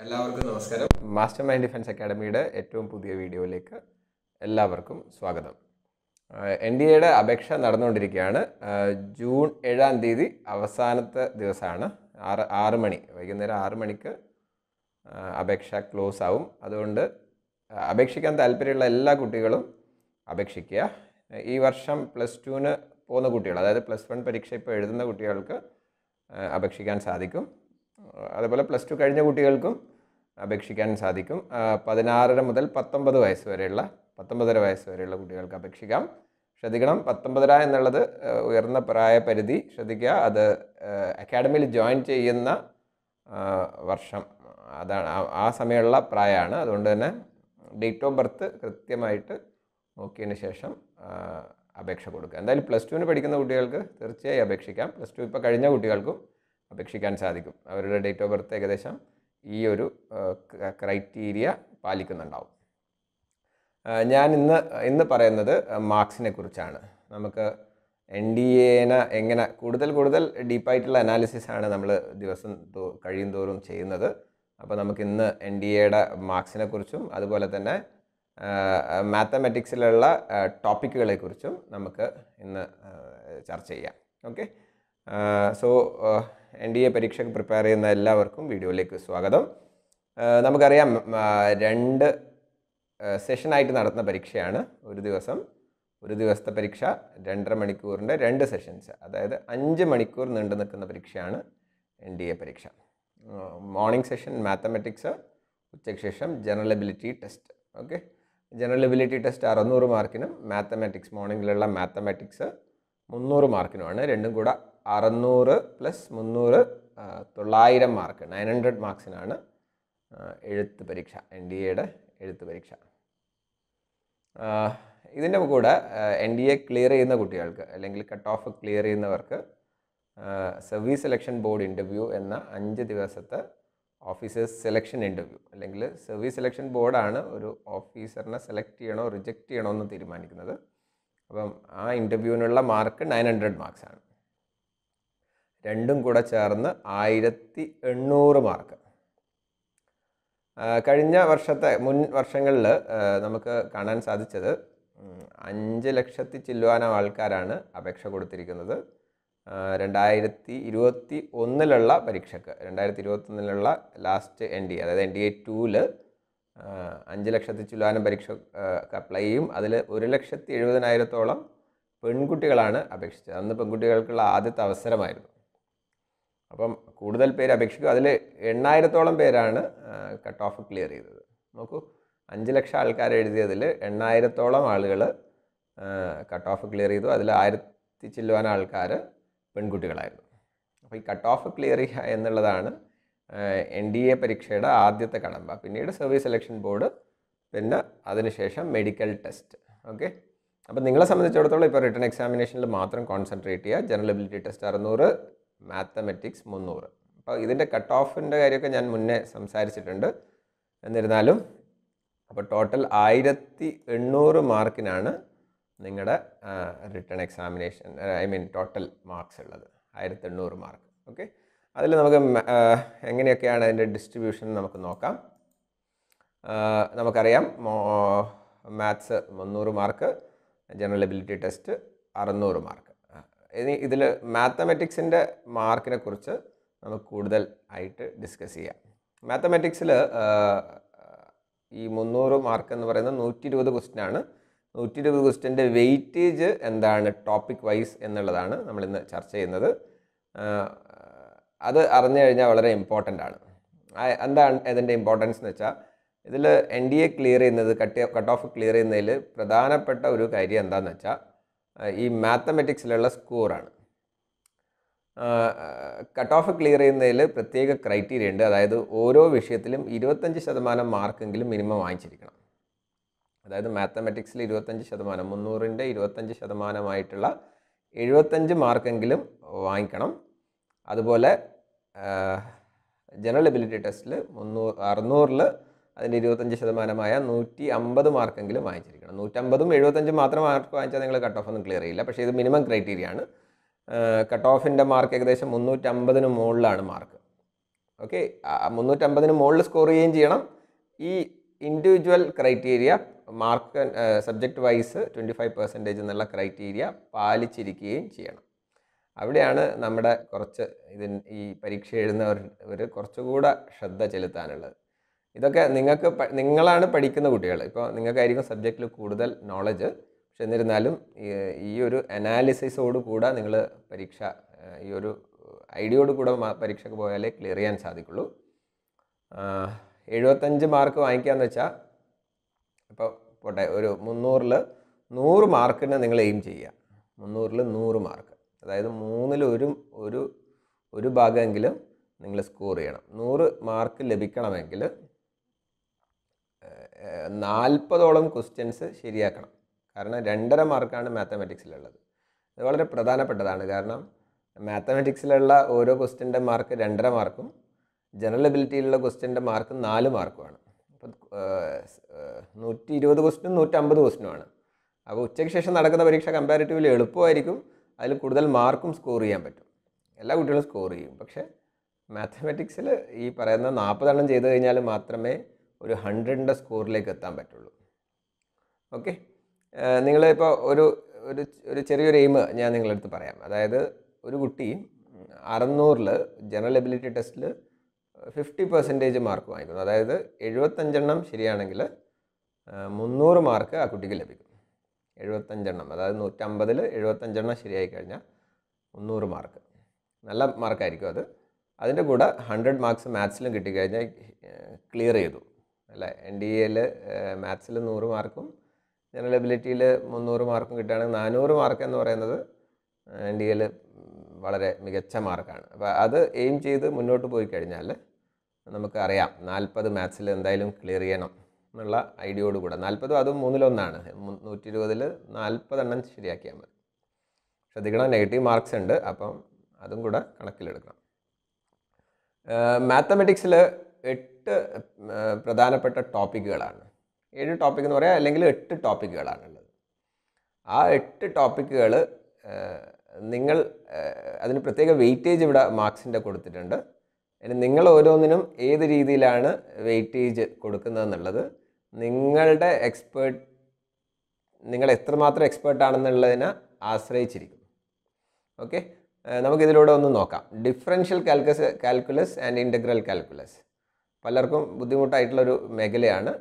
എല്ലാവർക്കും നമസ്കാരം. Master mind defence അക്കാഡമിയുടെ ഏറ്റവും പുതിയ വീഡിയോയിലേക്ക് എല്ലാവർക്കും സ്വാഗതം. എൻ ഡി എയുടെ അപേക്ഷ നടന്നുകൊണ്ടിരിക്കുകയാണ്. ജൂൺ ഏഴാം തീയതി അവസാനത്തെ ദിവസമാണ്. ആറ് ആറ് മണി വൈകുന്നേരം ആറ് മണിക്ക് അപേക്ഷ ക്ലോസ് ആവും. അതുകൊണ്ട് അപേക്ഷിക്കാൻ താല്പര്യമുള്ള എല്ലാ കുട്ടികളും അപേക്ഷിക്കുക. ഈ വർഷം പ്ലസ് ടുവിന് പോകുന്ന കുട്ടികൾ അതായത് പ്ലസ് വൺ പരീക്ഷ ഇപ്പോൾ എഴുതുന്ന കുട്ടികൾക്ക് അപേക്ഷിക്കാൻ സാധിക്കും. അതുപോലെ പ്ലസ് ടു കഴിഞ്ഞ കുട്ടികൾക്കും അപേക്ഷിക്കാൻ സാധിക്കും. പതിനാറര മുതൽ പത്തൊമ്പത് വയസ്സ് വരെയുള്ള പത്തൊമ്പതര വയസ്സ് വരെയുള്ള കുട്ടികൾക്ക് അപേക്ഷിക്കാം. ശ്രദ്ധിക്കണം. പത്തൊമ്പതര എന്നുള്ളത് ഉയർന്ന പ്രായപരിധി ശ്രദ്ധിക്കുക. അത് അക്കാഡമിയിൽ ജോയിൻ ചെയ്യുന്ന വർഷം അതാണ് ആ സമയമുള്ള പ്രായമാണ്. അതുകൊണ്ട് തന്നെ ഡേറ്റ് ഓഫ് ബർത്ത് കൃത്യമായിട്ട് നോക്കിയതിന് ശേഷം അപേക്ഷ കൊടുക്കുക. എന്തായാലും പ്ലസ് ടുവിന് പഠിക്കുന്ന കുട്ടികൾക്ക് തീർച്ചയായും അപേക്ഷിക്കാം. പ്ലസ് ടു ഇപ്പോൾ കഴിഞ്ഞ കുട്ടികൾക്കും അപേക്ഷിക്കാൻ സാധിക്കും. അവരുടെ ഡേറ്റ് ഓഫ് ബർത്ത് ഏകദേശം ഈ ഒരു ക്രൈറ്റീരിയ പാലിക്കുന്നുണ്ടാവും. ഞാൻ ഇന്ന് ഇന്ന് പറയുന്നത് മാർക്സിനെ കുറിച്ചാണ്. നമുക്ക് എൻ ഡി എനെ എങ്ങനെ കൂടുതൽ കൂടുതൽ ഡീപ്പായിട്ടുള്ള അനാലിസിസ് ആണ് നമ്മൾ ദിവസം കഴിയും തോറും ചെയ്യുന്നത്. അപ്പോൾ നമുക്ക് ഇന്ന് എൻ ഡി എയുടെ മാർക്സിനെ കുറിച്ചും അതുപോലെ തന്നെ മാത്തമാറ്റിക്സിലുള്ള ടോപ്പിക്കുകളെ കുറിച്ചും നമുക്ക് ഇന്ന് ചർച്ച ചെയ്യാം. Okay so N D A പരീക്ഷയ്ക്ക് പ്രിപ്പയർ ചെയ്യുന്ന എല്ലാവർക്കും വീഡിയോയിലേക്ക് സ്വാഗതം. നമുക്കറിയാം രണ്ട് സെഷനായിട്ട് നടത്തുന്ന പരീക്ഷയാണ്. ഒരു ദിവസം ഒരു ദിവസത്തെ പരീക്ഷ രണ്ടര മണിക്കൂറിന്റെ രണ്ട് സെഷൻസ് അതായത് അഞ്ച് മണിക്കൂർ നീണ്ടു നിൽക്കുന്ന പരീക്ഷയാണ് എൻ ഡി എ പരീക്ഷ. മോർണിംഗ് സെഷൻ മാത്തമെറ്റിക്സ് ഉച്ചയ്ക്ക് ശേഷം general ability test okay general ability test അറുന്നൂറ് മാർക്കിനും മാത്തമാറ്റിക്സ് മോർണിംഗിലുള്ള മാത്തമാറ്റിക്സ് മുന്നൂറ് മാർക്കിനുമാണ് രണ്ടും കൂടെ അറുന്നൂറ് പ്ലസ് മുന്നൂറ് തൊള്ളായിരം മാർക്ക് നയൻ ഹൺഡ്രഡ് മാർക്സിനാണ് എഴുത്ത് പരീക്ഷ എൻ ഡി എയുടെ എഴുത്ത് പരീക്ഷ. ഇതിന്റെ കൂടെ എൻ ഡി എ ക്ലിയർ ചെയ്യുന്ന കുട്ടികൾക്ക് അല്ലെങ്കിൽ കട്ട് ഓഫ് ക്ലിയർ ചെയ്യുന്നവർക്ക് സർവീസ് സെലക്ഷൻ ബോർഡ് ഇന്റർവ്യൂ എന്ന അഞ്ച് ദിവസത്തെ ഓഫീസേഴ്സ് സെലക്ഷൻ ഇന്റർവ്യൂ അല്ലെങ്കിൽ സർവീസ് സെലക്ഷൻ ബോർഡാണ് ഒരു ഓഫീസറിനെ സെലക്ട് ചെയ്യണോ റിജക്റ്റ് ചെയ്യണോ എന്ന് തീരുമാനിക്കുന്നത്. അപ്പം ആ ഇന്റർവ്യൂവിനുള്ള മാർക്ക് നയൻ ഹൺഡ്രഡ് മാർക്സ് ആണ്. രണ്ടും കൂടെ ചേർന്ന് ആയിരത്തി എണ്ണൂറ് മാർക്ക്. കഴിഞ്ഞ വർഷത്തെ മുൻ വർഷങ്ങളിൽ നമുക്ക് കാണാൻ സാധിച്ചത് അഞ്ച് ലക്ഷത്തി ചില്ലുവാനം ആൾക്കാരാണ് അപേക്ഷ കൊടുത്തിരിക്കുന്നത്. രണ്ടായിരത്തി ഇരുപത്തി ഒന്നിലുള്ള പരീക്ഷക്ക് രണ്ടായിരത്തി ഇരുപത്തൊന്നിലുള്ള ലാസ്റ്റ് എൻ ഡി അതായത് എൻ ഡി എ ടൂവിൽ അഞ്ച് ലക്ഷത്തി ചില്ലുവാനം പരീക്ഷ അപ്ലൈ ചെയ്യും. അതിൽ ഒരു ലക്ഷത്തി എഴുപതിനായിരത്തോളം പെൺകുട്ടികളാണ് അപേക്ഷിച്ചത്. അന്ന് പെൺകുട്ടികൾക്കുള്ള ആദ്യത്തെ അവസരമായിരുന്നു. അപ്പം കൂടുതൽ പേര് അപേക്ഷിക്കും അതിൽ എണ്ണായിരത്തോളം പേരാണ് കട്ട് ഓഫ് ക്ലിയർ ചെയ്തത്. നോക്കൂ അഞ്ച് ലക്ഷം ആൾക്കാർ എഴുതിയതിൽ എണ്ണായിരത്തോളം ആളുകൾ കട്ട് ഓഫ് ക്ലിയർ ചെയ്തു. അതിൽ ആയിരത്തി ചില്ലുവാൻ ആൾക്കാർ പെൺകുട്ടികളായിരുന്നു. അപ്പോൾ ഈ കട്ട് ഓഫ് ക്ലിയർ ചെയ്യുക എന്നുള്ളതാണ് എൻ ഡി എ പരീക്ഷയുടെ ആദ്യത്തെ കടമ്പ. പിന്നീട് സർവീസ് സെലക്ഷൻ ബോർഡ് പിന്നെ അതിനുശേഷം മെഡിക്കൽ ടെസ്റ്റ് ഓക്കെ? അപ്പോൾ നിങ്ങളെ സംബന്ധിച്ചിടത്തോളം ഇപ്പോൾ റിട്ടേൺ എക്സാമിനേഷനിൽ മാത്രം കോൺസെൻട്രേറ്റ് ചെയ്യുക. ജനറൽ എബിലിറ്റി ടെസ്റ്റ് അറുന്നൂറ് മാത്തമെറ്റിക്സ് മുന്നൂറ്. അപ്പോൾ ഇതിന്റെ കട്ട് ഓഫിന്റെ കാര്യമൊക്കെ ഞാൻ മുന്നേ സംസാരിച്ചിട്ടുണ്ട്. എന്നിരുന്നാലും അപ്പോൾ ടോട്ടൽ ആയിരത്തി എണ്ണൂറ് മാർക്കിനാണ് നിങ്ങളുടെ written examination I mean total marks ഉള്ളത്. ആയിരത്തി എണ്ണൂറ് മാർക്ക്. ഓക്കെ? അതിൽ നമുക്ക് എങ്ങനെയൊക്കെയാണ് അതിന്റെ ഡിസ്ട്രിബ്യൂഷൻ നമുക്ക് നോക്കാം. നമുക്കറിയാം മാത്സ് മുന്നൂറ് മാർക്ക് ജനറൽ എബിലിറ്റി ടെസ്റ്റ് അറുന്നൂറ് മാർക്ക്. ഇനി ഇതിൽ മാത്തമെറ്റിക്സിന്റെ മാർക്കിനെ കുറിച്ച് നമുക്ക് കൂടുതൽ ആയിട്ട് ഡിസ്കസ് ചെയ്യാം. മാത്തമെറ്റിക്സിൽ ഈ മുന്നൂറ് മാർക്ക് എന്ന് പറയുന്നത് നൂറ്റി ഇരുപത് ക്വസ്റ്റ്യനാണ് നൂറ്റി ഇരുപത് ക്വസ്റ്റ്യന്റെ വെയിറ്റേജ് എന്താണ് ടോപ്പിക് വൈസ് എന്നുള്ളതാണ് നമ്മളിന്ന് ചർച്ച ചെയ്യുന്നത്. അത് അറിഞ്ഞു കഴിഞ്ഞാൽ വളരെ ഇമ്പോർട്ടന്റ് ആണ്. എന്താണ് ഇതിന്റെ ഇമ്പോർട്ടൻസ് എന്ന് വെച്ചാൽ ഇതിൽ എൻ ഡി എ ക്ലിയർ ചെയ്യുന്നത് കട്ട് കട്ട് ഓഫ് ക്ലിയർ ചെയ്യുന്നതിൽ പ്രധാനപ്പെട്ട ഒരു കാര്യം എന്താണെന്ന് വെച്ചാൽ ഈ മാത്തമെറ്റിക്സിലുള്ള സ്കോറാണ്. കട്ട് ഓഫ് ക്ലിയർ ചെയ്യുന്നതിൽ പ്രത്യേക ക്രൈറ്റീരിയ ഉണ്ട്. അതായത് ഓരോ വിഷയത്തിലും ഇരുപത്തഞ്ച് ശതമാനം മാർക്കെങ്കിലും മിനിമം വാങ്ങിച്ചിരിക്കണം. അതായത് മാത്തമെറ്റിക്സിൽ ഇരുപത്തഞ്ച് ശതമാനം മുന്നൂറിന്റെ ഇരുപത്തഞ്ച് ശതമാനമായിട്ടുള്ള എഴുപത്തഞ്ച് മാർക്കെങ്കിലും വാങ്ങിക്കണം. അതുപോലെ ജനറൽ എബിലിറ്റി ടെസ്റ്റിൽ മുന്നൂറ് അറുന്നൂറിൽ അതിന്റെ ഇരുപത്തഞ്ച് ശതമാനമായ നൂറ്റി അമ്പത് മാർക്കെങ്കിലും വാങ്ങിച്ചിരിക്കണം. നൂറ്റമ്പതും എഴുപത്തഞ്ചും മാത്രം മാർക്ക് വാങ്ങിച്ചാൽ നിങ്ങൾ കട്ട് ഓഫ് ഒന്നും ക്ലിയർ ചെയ്യില്ല. പക്ഷേ ഇത് മിനിമം ക്രൈറ്റീരിയ ആണ്. കട്ട് ഓഫിന്റെ മാർക്ക് ഏകദേശം മുന്നൂറ്റമ്പതിന് മുകളിലാണ് മാർക്ക് ഓക്കെ മുന്നൂറ്റമ്പതിന് മുകളിൽ സ്കോർ ചെയ്യുകയും ചെയ്യണം. ഈ individual criteria mark subject wise twenty five percentage എന്നുള്ള ക്രൈറ്റീരിയ പാലിച്ചിരിക്കുകയും ചെയ്യണം. അവിടെയാണ് നമ്മുടെ കുറച്ച് ഇതിന് ഈ പരീക്ഷ എഴുതുന്നവർ കുറച്ചുകൂടെ ശ്രദ്ധ ചെലുത്താനുള്ളത്. ഇതൊക്കെ നിങ്ങൾക്ക് നിങ്ങളാണ് പഠിക്കുന്ന കുട്ടികൾ. ഇപ്പോൾ നിങ്ങൾക്കായിരിക്കും സബ്ജക്റ്റിൽ കൂടുതൽ നോളജ് പക്ഷെ എന്നിരുന്നാലും ഈ- ഒരു അനാലിസിസോട് കൂടെ നിങ്ങൾ പരീക്ഷ ഈ ഒരു ഐഡിയോട് കൂടെ പരീക്ഷയ്ക്ക് പോയാലേ ക്ലിയർ ചെയ്യാൻ സാധിക്കുള്ളൂ. എഴുപത്തഞ്ച് മാർക്ക് വാങ്ങിക്കാന്ന് വെച്ചാൽ ഇപ്പോൾ പോട്ടെ ഒരു മുന്നൂറിൽ നൂറ് മാർക്കിന് നിങ്ങൾ എയിം ചെയ്യുക. മുന്നൂറിൽ നൂറ് മാർക്ക് അതായത് മൂന്നിൽ ഒരു ഒരു ഒരു ഭാഗമെങ്കിലും നിങ്ങൾ സ്കോർ ചെയ്യണം. നൂറ് മാർക്ക് ലഭിക്കണമെങ്കിൽ നാൽപ്പതോളം ക്വസ്റ്റ്യൻസ് ശരിയാക്കണം. കാരണം രണ്ടര മാർക്കാണ് മാത്തമാറ്റിക്സിലുള്ളത്. ഇത് വളരെ പ്രധാനപ്പെട്ടതാണ്. കാരണം മാത്തമാറ്റിക്സിലുള്ള ഓരോ ക്വസ്റ്റ്യന്റെ മാർക്ക് രണ്ടര മാർക്കും ജനറൽ എബിലിറ്റിയിലുള്ള ക്വസ്റ്റ്യന്റെ മാർക്ക് നാല് മാർക്കുമാണ്. നൂറ്റി ഇരുപത് ക്വസ്റ്റിനും നൂറ്റമ്പത് ക്വസ്റ്റിനുമാണ് അപ്പോൾ ഉച്ചയ്ക്ക് ശേഷം നടക്കുന്ന പരീക്ഷ കമ്പാരിറ്റീവ്ലി എളുപ്പമായിരിക്കും. അതിൽ കൂടുതൽ മാർക്കും സ്കോർ ചെയ്യാൻ പറ്റും. എല്ലാ കുട്ടികളും സ്കോർ ചെയ്യും. പക്ഷേ മാത്തമാറ്റിക്സിൽ ഈ പറയുന്ന നാൽപ്പതെണ്ണം ചെയ്ത് കഴിഞ്ഞാൽ മാത്രമേ ഒരു ഹൺഡ്രഡിന്റെ സ്കോറിലേക്ക് എത്താൻ പറ്റുള്ളൂ. ഓക്കെ നിങ്ങളിപ്പോൾ ഒരു ഒരു ഒരു ചെറിയൊരു എയിം ഞാൻ നിങ്ങളുടെ പറയാം. അതായത് ഒരു കുട്ടി അറുന്നൂറിൽ ജനറൽ എബിലിറ്റി ടെസ്റ്റിൽ ഫിഫ്റ്റി പെർസെന്റേജ് മാർക്ക് വാങ്ങിക്കുന്നു. അതായത് എഴുപത്തഞ്ചെണ്ണം ശരിയാണെങ്കിൽ മുന്നൂറ് മാർക്ക് ആ കുട്ടിക്ക് ലഭിക്കും. എഴുപത്തഞ്ചെണ്ണം അതായത് നൂറ്റമ്പതിൽ എഴുപത്തഞ്ചെണ്ണം ശരിയായി കഴിഞ്ഞാൽ മുന്നൂറ് മാർക്ക് നല്ല മാർക്കായിരിക്കും അത്. അതിന്റെ കൂടെ ഹൺഡ്രഡ് മാർക്സ് മാത്സിലും കിട്ടിക്കഴിഞ്ഞാൽ ക്ലിയർ ചെയ്തു. അല്ല എൻ ഡി എയിൽ മാത്സിൽ നൂറ് മാർക്കും ജനറൽ എബിലിറ്റിയിൽ മുന്നൂറ് മാർക്കും കിട്ടുകയാണെങ്കിൽ നാനൂറ് മാർക്ക് എന്ന് പറയുന്നത് എൻ ഡി എയിൽ വളരെ മികച്ച മാർക്കാണ്. അപ്പോൾ അത് എയിം ചെയ്ത് മുന്നോട്ട് പോയി കഴിഞ്ഞാൽ നമുക്കറിയാം നാൽപ്പത് മാത്സിൽ എന്തായാലും ക്ലിയർ ചെയ്യണം എന്നുള്ള ഐഡിയോട് കൂടെ. നാൽപ്പതും അതും മൂന്നിലൊന്നാണ്. നൂറ്റി ഇരുപതിൽ നാൽപ്പതെണ്ണം ശരിയാക്കിയാൽ മതി. ശ്രദ്ധിക്കണം നെഗറ്റീവ് മാർക്സ് ഉണ്ട് അപ്പം അതും കൂടെ കണക്കിലെടുക്കണം. മാത്തമെറ്റിക്സിൽ എട്ട് ആ, പ്രധാനപ്പെട്ട ടോപ്പിക്കുകളാണ്. ഏഴ് ടോപ്പിക് എന്ന് പറയാം അല്ലെങ്കിൽ എട്ട് ടോപ്പിക്കുകളാണുള്ളത് ആ എട്ട് ടോപ്പിക്കുകൾ നിങ്ങൾ അതിന് പ്രത്യേക വെയിറ്റേജ് ഇവിടെ മാർക്സിന്റെ കൊടുത്തിട്ടുണ്ട്. ഇനി നിങ്ങൾ ഓരോന്നിനും ഏത് രീതിയിലാണ് വെയിറ്റേജ് കൊടുക്കുന്നതെന്നുള്ളത് നിങ്ങളുടെ എക്സ്പേർട്ട് നിങ്ങൾ എത്രമാത്രം എക്സ്പേർട്ട് ആണെന്നുള്ളതിനെ ആശ്രയിച്ചിരിക്കും. ഓക്കെ? നമുക്കിതിലൂടെ ഒന്ന് നോക്കാം. Differential calculus calculus and integral calculus. പലർക്കും ബുദ്ധിമുട്ടായിട്ടുള്ളൊരു മേഖലയാണ്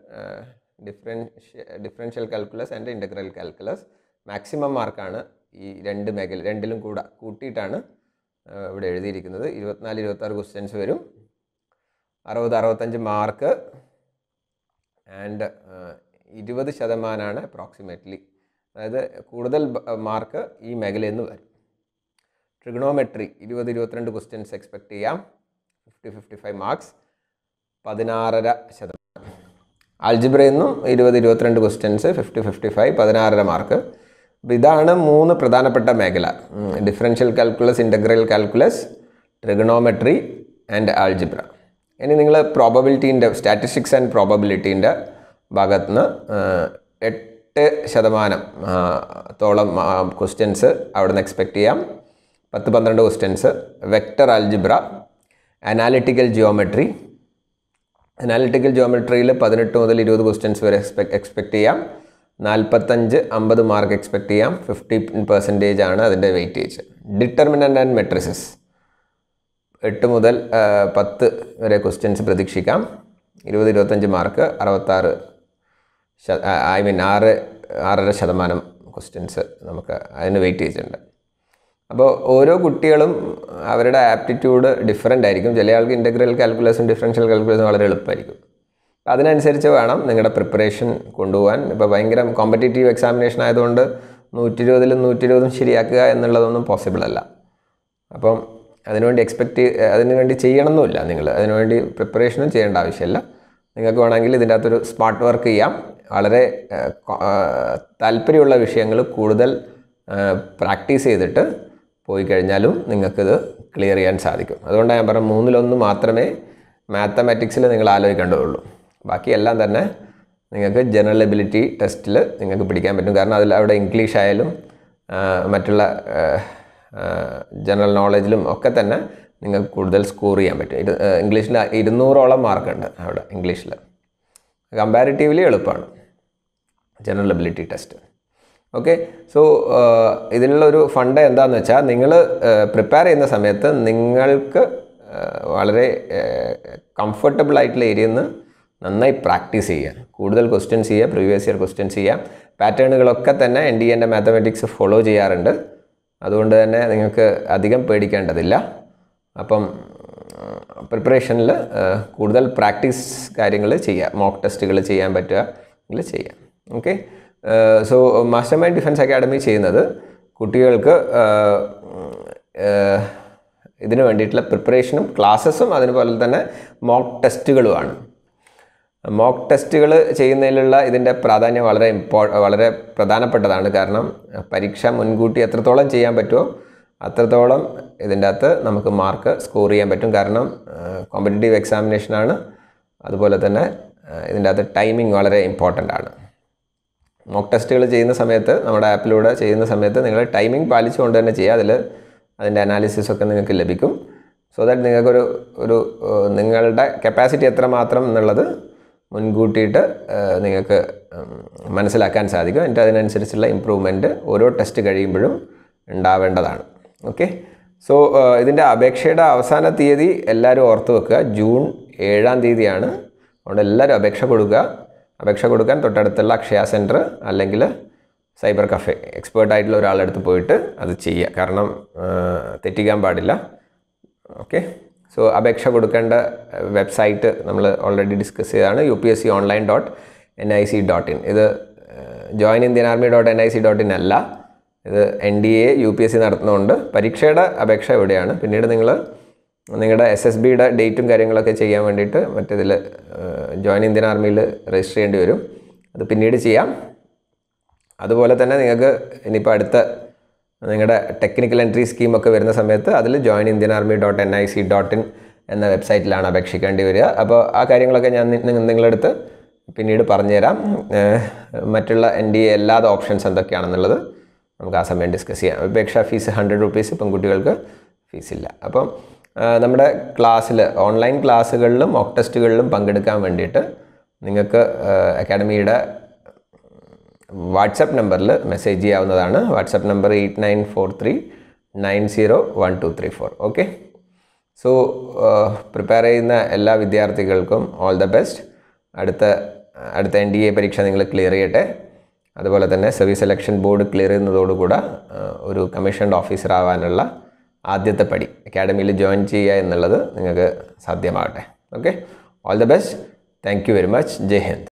differential differential calculus and integral calculus maximum മാർക്കാണ് ഈ രണ്ട് മേഖല രണ്ടിലും കൂടെ കൂട്ടിയിട്ടാണ് ഇവിടെ എഴുതിയിരിക്കുന്നത്. ഇരുപത്തിനാല് ഇരുപത്താറ് ക്വസ്റ്റ്യൻസ് വരും. അറുപത് അറുപത്തഞ്ച് മാർക്ക് ആൻഡ് ഇരുപത് ശതമാനമാണ് അപ്രോക്സിമേറ്റ്ലി അതായത് കൂടുതൽ മാർക്ക് ഈ മേഖലയിൽ നിന്ന് വരും. ട്രിഗണോമെട്രി ഇരുപത് ഇരുപത്തിരണ്ട് ക്വസ്റ്റ്യൻസ് എക്സ്പെക്റ്റ് ചെയ്യാം. ഫിഫ്റ്റി ഫിഫ്റ്റി ഫൈവ് മാർക്സ് പതിനാറര ശതമാനം. ആൽജിബ്രയിൽ നിന്നും ഇരുപത് ഇരുപത്തിരണ്ട് ക്വസ്റ്റ്യൻസ് ഫിഫ്റ്റി ഫിഫ്റ്റി ഫൈവ് പതിനാറര മാർക്ക് അപ്പോൾ ഇതാണ് മൂന്ന് പ്രധാനപ്പെട്ട മേഖല. Differential calculus integral calculus trigonometry and algebra ഇനി നിങ്ങൾ പ്രോബബിലിറ്റീന്റെ സ്റ്റാറ്റിസ്റ്റിക്സ് ആൻഡ് പ്രോബബിലിറ്റീന്റെ ഭാഗത്തുനിന്ന് എട്ട് ശതമാനം തോളം ക്വസ്റ്റ്യൻസ് അവിടെ നിന്ന് എക്സ്പെക്റ്റ് ചെയ്യാം. പത്ത് പന്ത്രണ്ട് questions vector algebra analytical geometry analytical ജോമെട്രിയിൽ പതിനെട്ട് മുതൽ ഇരുപത് ക്വസ്റ്റ്യൻസ് വരെ എക്സ്പെക്ട് എക്സ്പെക്ട് ചെയ്യാം. നാൽപ്പത്തഞ്ച് അമ്പത് മാർക്ക് എക്സ്പെക്ട് ചെയ്യാം. ഫിഫ്റ്റി പെർസെന്റേജ് ആണ് അതിന്റെ വെയിറ്റേജ് ഡിറ്റർമിനന്റ് ആൻഡ് മെട്രിസസ് എട്ട് മുതൽ പത്ത് വരെ ക്വസ്റ്റ്യൻസ് പ്രതീക്ഷിക്കാം. ഇരുപത് ഇരുപത്തഞ്ച് മാർക്ക് അറുപത്താറ് ഐ മീൻ ആറ് ആറര ശതമാനം ക്വസ്റ്റ്യൻസ് നമുക്ക് അതിന് വെയിറ്റേജ് ഉണ്ട്. അപ്പോൾ ഓരോ കുട്ടികളും അവരുടെ ആപ്റ്റിറ്റ്യൂഡ് ഡിഫറെന്റ് ആയിരിക്കും. ചില ആൾക്ക് ഇന്റഗ്രൽ കാൽക്കുലേഷൻ ഡിഫറൻഷ്യൽ കാൽക്കുലേഷൻ വളരെ എളുപ്പമായിരിക്കും. അതിനനുസരിച്ച് വേണം നിങ്ങളുടെ പ്രിപ്പറേഷൻ കൊണ്ടുപോകാൻ. ഇപ്പോൾ ഭയങ്കര കോമ്പറ്റേറ്റീവ് എക്സാമിനേഷൻ ആയതുകൊണ്ട് നൂറ്റി ഇരുപതിലും നൂറ്റി ഇരുപതും ശരിയാക്കുക എന്നുള്ളതൊന്നും പോസിബിൾ അല്ല. അപ്പം അതിനുവേണ്ടി എക്സ്പെക്റ്റ് അതിനുവേണ്ടി ചെയ്യണമെന്നില്ല നിങ്ങൾ. അതിനുവേണ്ടി പ്രിപ്പറേഷനും ചെയ്യേണ്ട ആവശ്യമില്ല. നിങ്ങൾക്ക് വേണമെങ്കിൽ ഇതിന്റെ അകത്തൊരു സ്മാർട്ട് വർക്ക് ചെയ്യാം. വളരെ താല്പര്യമുള്ള വിഷയങ്ങൾ കൂടുതൽ പ്രാക്ടീസ് ചെയ്തിട്ട് പോയി കഴിഞ്ഞാലും നിങ്ങൾക്കിത് ക്ലിയർ ചെയ്യാൻ സാധിക്കും. അതുകൊണ്ടാണ് ഞാൻ പറഞ്ഞു മൂന്നിലൊന്ന് മാത്രമേ മാത്തമാറ്റിക്സിൽ നിങ്ങൾ ആലോചിക്കേണ്ടതുള്ളൂ. ബാക്കിയെല്ലാം തന്നെ നിങ്ങൾക്ക് ജനറൽ എബിലിറ്റി ടെസ്റ്റിൽ നിങ്ങൾക്ക് പിടിക്കാൻ പറ്റും. കാരണം അതിൽ അവിടെ ഇംഗ്ലീഷ് ആയാലും മറ്റുള്ള ജനറൽ നോളജിലും ഒക്കെ തന്നെ നിങ്ങൾക്ക് കൂടുതൽ സ്കോർ ചെയ്യാൻ പറ്റും. ഇരു ഇംഗ്ലീഷിൽ ഇരുന്നൂറോളം മാർക്കുണ്ട് അവിടെ ഇംഗ്ലീഷിൽ കമ്പാരിറ്റീവ്ലി എളുപ്പമാണ്. General ability test okay so ഇതിനുള്ള ഒരു ഫണ്ട് എന്താണെന്ന് വെച്ചാൽ നിങ്ങൾ പ്രിപ്പയർ ചെയ്യുന്ന സമയത്ത് നിങ്ങൾക്ക് വളരെ കംഫർട്ടബിൾ ആയിട്ടുള്ള ഏരിയയിൽ നിന്ന് നന്നായി പ്രാക്ടീസ് ചെയ്യുക കൂടുതൽ ക്വസ്റ്റ്യൻസ് ചെയ്യുക പ്രീവിയസ് ഇയർ ക്വസ്റ്റ്യൻസ് ചെയ്യുക പാറ്റേണുകളൊക്കെ തന്നെ എൻ ഡി എന്റെ മാത്തമാറ്റിക്സ് ഫോളോ ചെയ്യാറുണ്ട്. അതുകൊണ്ട് തന്നെ നിങ്ങൾക്ക് അധികം പേടിക്കേണ്ടതില്ല. അപ്പം പ്രിപ്പറേഷനിൽ കൂടുതൽ പ്രാക്ടീസ് കാര്യങ്ങൾ ചെയ്യുക മോക്ക് ടെസ്റ്റുകൾ ചെയ്യാൻ പറ്റുക ചെയ്യാം. Okay so Master Mind Defence Academy ചെയ്യുന്നത് കുട്ടികൾക്ക് ഇതിന് വേണ്ടിയിട്ടുള്ള പ്രിപ്പറേഷനും ക്ലാസ്സസും അതുപോലെ തന്നെ മോക്ക് ടെസ്റ്റുകളുമാണ് മോക്ക് ടെസ്റ്റുകൾ ചെയ്യുന്നതിലുള്ള ഇതിന്റെ പ്രാധാന്യം വളരെ ഇമ്പോ വളരെ പ്രധാനപ്പെട്ടതാണ്. കാരണം പരീക്ഷ മുൻകൂട്ടി എത്രത്തോളം ചെയ്യാൻ പറ്റുമോ അത്രത്തോളം ഇതിന്റെ അകത്ത് നമുക്ക് മാർക്ക് സ്കോർ ചെയ്യാൻ പറ്റും. കാരണം കോമ്പറ്റേറ്റീവ് എക്സാമിനേഷനാണ് അതുപോലെ തന്നെ ഇതിന്റെ അകത്ത് ടൈമിംഗ് വളരെ ഇമ്പോർട്ടന്റ് ആണ്. മോക്ക് ടെസ്റ്റുകൾ ചെയ്യുന്ന സമയത്ത് നമ്മുടെ ആപ്പിലൂടെ ചെയ്യുന്ന സമയത്ത് നിങ്ങൾ ടൈമിംഗ് പാലിച്ചുകൊണ്ട് തന്നെ ചെയ്യുക. അതിൽ അതിന്റെ അനാലിസിസ് ഒക്കെ നിങ്ങൾക്ക് ലഭിക്കും. സോ ദാറ്റ് നിങ്ങൾക്കൊരു ഒരു നിങ്ങളുടെ കപ്പാസിറ്റി എത്രമാത്രം എന്നുള്ളത് മുൻകൂട്ടിയിട്ട് നിങ്ങൾക്ക് മനസ്സിലാക്കാൻ സാധിക്കും. എന്നിട്ട് അതിനനുസരിച്ചുള്ള ഇമ്പ്രൂവ്മെന്റ് ഓരോ ടെസ്റ്റ് കഴിയുമ്പോഴും ഉണ്ടാവേണ്ടതാണ്. ഓക്കെ സോ ഇതിന്റെ അപേക്ഷയുടെ അവസാന തീയതി എല്ലാവരും ഓർത്ത് വെക്കുക. ജൂൺ ഏഴാം തീയതിയാണ്. അതുകൊണ്ട് എല്ലാവരും അപേക്ഷ കൊടുക്കുക. അപേക്ഷ കൊടുക്കാൻ തൊട്ടടുത്തുള്ള അക്ഷയ സെന്റർ അല്ലെങ്കിൽ സൈബർ കഫേ. എക്സ്പേർട്ട് ആയിട്ടുള്ള ഒരാളെടുത്ത് പോയിട്ട് അത് ചെയ്യുക. കാരണം തെറ്റിക്കാൻ പാടില്ല. ഓക്കെ? സോ അപേക്ഷ കൊടുക്കേണ്ട വെബ്സൈറ്റ് നമ്മൾ ഓൾറെഡി ഡിസ്കസ് ചെയ്തതാണ്. U P S C online dot N I C dot in ഇത് join Indian army dot N I C dot in അല്ല. ഇത് N D A U P S C നടത്തുന്നതുകൊണ്ട് പരീക്ഷയുടെ അപേക്ഷ എവിടെയാണ് പിന്നീട് നിങ്ങൾ നിങ്ങളുടെ എസ് എസ് ബിയുടെ ഡേറ്റും കാര്യങ്ങളൊക്കെ ചെയ്യാൻ വേണ്ടിയിട്ട് മറ്റേതിൽ ജോയിൻ ഇന്ത്യൻ ആർമിയിൽ രജിസ്റ്റർ ചെയ്യേണ്ടി വരും. അത് പിന്നീട് ചെയ്യാം. അതുപോലെ തന്നെ നിങ്ങൾക്ക് ഇനിയിപ്പോൾ അടുത്ത നിങ്ങളുടെ ടെക്നിക്കൽ എൻട്രി സ്കീമൊക്കെ വരുന്ന സമയത്ത് അതിൽ join Indian army dot N I C dot in എന്ന വെബ്സൈറ്റിലാണ് അപേക്ഷിക്കേണ്ടി വരിക. അപ്പോൾ ആ കാര്യങ്ങളൊക്കെ ഞാൻ നിങ്ങളെടുത്ത് പിന്നീട് പറഞ്ഞുതരാം. മറ്റുള്ള എൻ ഡി എ അല്ലാതെ ഓപ്ഷൻസ് എന്തൊക്കെയാണെന്നുള്ളത് നമുക്ക് ആ സമയം ഡിസ്കസ് ചെയ്യാം. അപേക്ഷാ ഫീസ് ഹൺഡ്രഡ് റുപ്പീസ് പെൺകുട്ടികൾക്ക് ഫീസില്ല അപ്പം നമ്മുടെ ക്ലാസ്സിൽ ഓൺലൈൻ ക്ലാസ്സുകളിലും മോക്ക് ടെസ്റ്റുകളിലും പങ്കെടുക്കാൻ വേണ്ടിയിട്ട് നിങ്ങൾക്ക് അക്കാഡമിയുടെ വാട്സപ്പ് നമ്പറിൽ മെസ്സേജ് ചെയ്യാവുന്നതാണ്. WhatsApp number eight nine four three nine zero one two three four. Okay so prepare ചെയ്യുന്ന എല്ലാ വിദ്യാർത്ഥികൾക്കും ഓൾ ദ ബെസ്റ്റ് അടുത്ത അടുത്ത എൻ ഡി എ പരീക്ഷ നിങ്ങൾ ക്ലിയർ ചെയ്യട്ടെ. അതുപോലെ തന്നെ സർവീസ് സെലക്ഷൻ ബോർഡ് ക്ലിയർ ചെയ്യുന്നതോടുകൂടെ ഒരു കമ്മീഷൻഡ് ഓഫീസർ ആവാനുള്ള ആദ്യത്തെ പടി അക്കാഡമിയിൽ ജോയിൻ ചെയ്യുക എന്നുള്ളത് നിങ്ങൾക്ക് സാധ്യമാകട്ടെ. Okay all the best thank you very much Jai Hind.